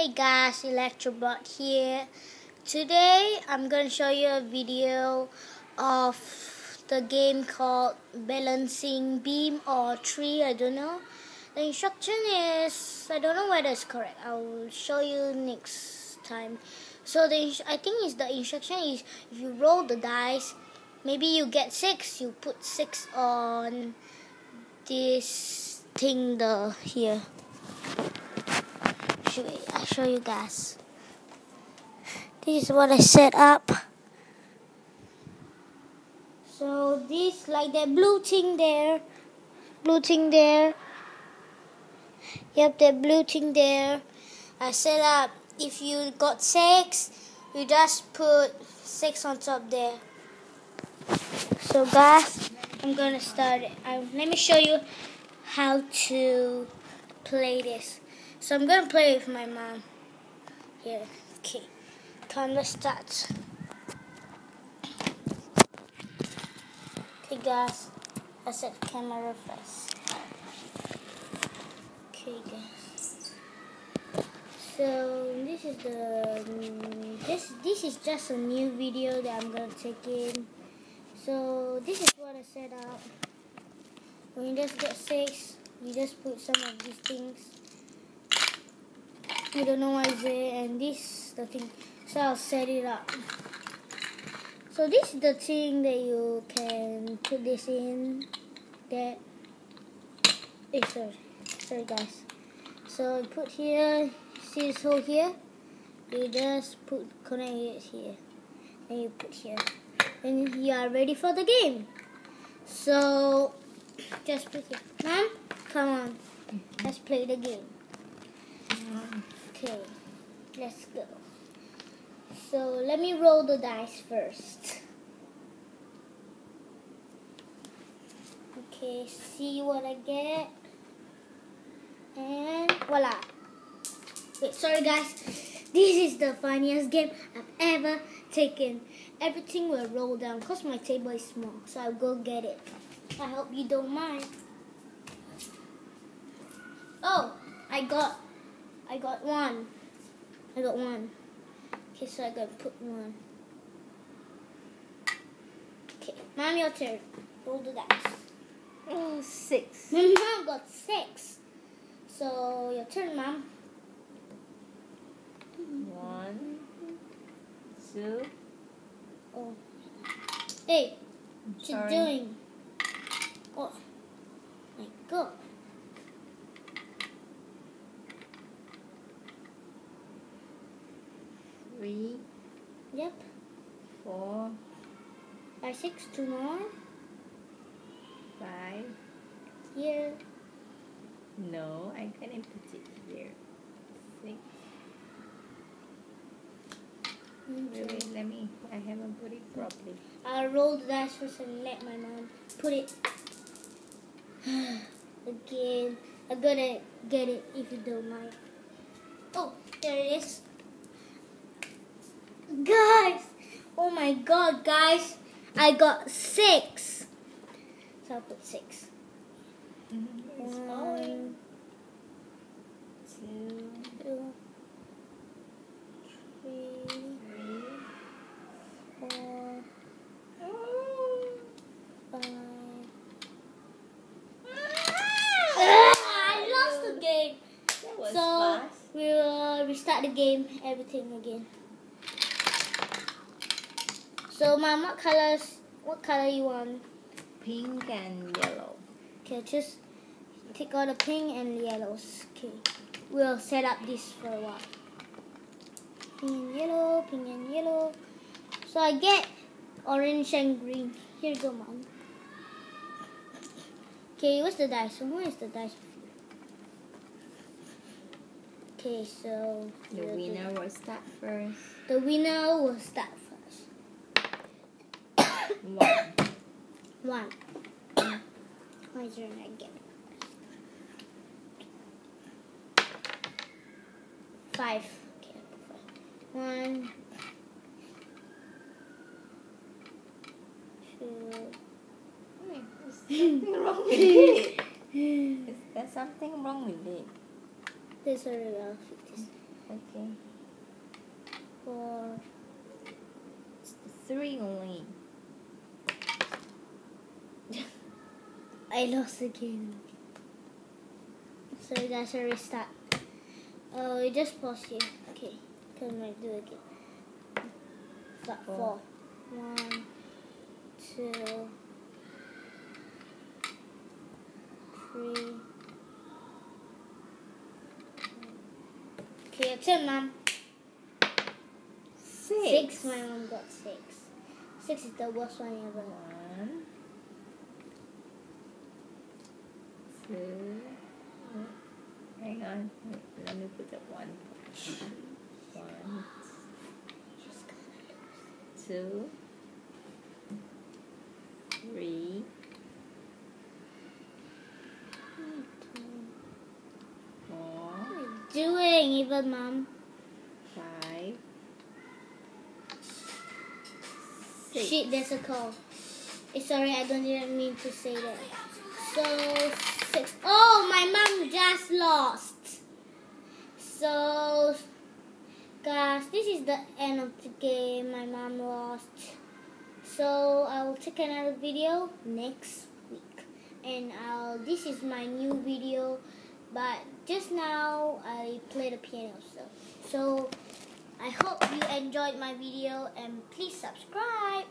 Hey guys, Electrobot here. Today I'm going to show you a video of the game called Balancing Beam or Tree, I don't know. The instruction is, I don't know whether it's correct. I will show you next time. So the I think is the instruction is if you roll the dice, maybe you get 6, you put 6 on this thing the here show I show you guys. This is what I set up. So this like that blue thing there, blue thing there. Yep, that blue thing there. I set up. If you got six, you just put six on top there. So guys, I'm gonna start it. Um, let me show you how to play this. So I'm gonna play with my mom. Yeah, okay. Time to start. Okay, guys. I set camera first. Okay, guys. So this is the this this is just a new video that I'm gonna take in. So this is what I set up. When you just get six, you just put some of these things I don't know why is it and this the thing. So I'll set it up. So this is the thing that you can put this in that eh, sorry. Sorry guys. So put here see this hole here? You just put connect it here. And you put here. And you are ready for the game. So just put here. Mom come on. Let's play the game Okay, let's go. So let me roll the dice first. Okay, see what I get. And voila. Wait, sorry guys. This is the funniest game I've ever taken. Everything will roll down because my table is small. So I'll go get it. I hope you don't mind. Oh, I got I got one. I got one. Okay, so I gotta put one. Okay, mom, your turn. Roll the dice. Oh, six. My mom got six. So your turn, mom. One, two. Oh. Hey, what you doing? Oh, my God. Three, Yep. four, By six, two more. five. Here. No, I couldn't put it here. Six. Wait, Okay. wait, let me. I haven't put it properly. I'll roll the dice first and let my mom put it again. I'm gonna get it if you don't mind. Oh, there it is. Guys! Oh my god, guys! I got six. So I'll put six. It's One, falling. Two, two, three, three. four, Oh. five. Ah, I lost the game. So fast. we will restart the game, everything again. So mom, what colors? What color you want? Pink and yellow. Okay, just take all the pink and yellows. Okay, we'll set up this for a while. Pink and yellow, pink and yellow. So I get orange and green. Here you go, mom. Okay, what's the dice? Where is the dice? Okay, so The winner will start first. The winner will start one. one. Why is your not given? Five. Okay, one. Two. wrong with it? Is there something wrong with it? This already well fixed. Okay. Four. It's three only. I lost again. So oh, you guys will restart. Oh, you just pause here. Okay, can I do it again? Start Four. four. One, two, three. Okay, your turn, mom. Six. Six. My mom got six. Six is the worst one ever. One. Two. Hang on. Wait, Let me put that one. One, two, three, four, What are you doing, even mom? five, six. Shit, there's a call. Sorry, I don't even mean to say that. So, six. Oh, my mom just lost. So, guys, this is the end of the game. My mom lost. So, I will take another video next week. And I'll, this is my new video. But just now, I played the piano. So, so I hope you enjoyed my video and please subscribe.